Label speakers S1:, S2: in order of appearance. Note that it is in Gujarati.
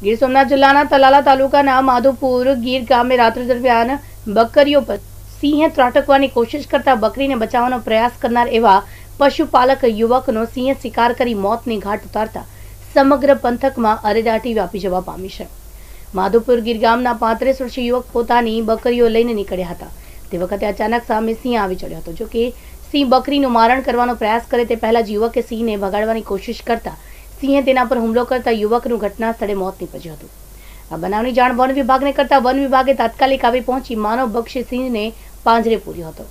S1: ગીર સોમનાથ જિલ્લાના તલાલા તાલુકાના માધુપુર ગીર ગામે રાત્રિ દરમિયાન બકરીઓ પર સિંહે ત્રાટકવાની કોશિશ કરતા બકરીને બચાવવાનો પ્રયાસ કરનાર એવા પશુપાલક યુવકનો સિંહે શિકાર કરી મોતની ઘાટ ઉતારતા સમગ્ર પંથકમાં અરેરાટી વ્યાપી જવા પામી છે. માધુપુર ગીર ગામના પાંત્રીસ વર્ષીય યુવક પોતાની બકરીઓ લઈને નીકળ્યા હતા. તે વખતે અચાનક સામે સિંહ આવી ચડ્યો હતો. જો કે સિંહ બકરીનું મારણ કરવાનો પ્રયાસ કરે તે પહેલા જ યુવકે સિંહને ભગાડવાની કોશિશ કરતા સિંહે તેના પર હુમલો કરતા યુવકનું ઘટના સ્થળે મોત નીપજ્યું હતું. આ બનાવની જાણ વન વિભાગને કરતા વન વિભાગે તાત્કાલિક આવી પહોંચી માનવ બક્ષી સિંહને પાંજરે પૂર્યો હતો.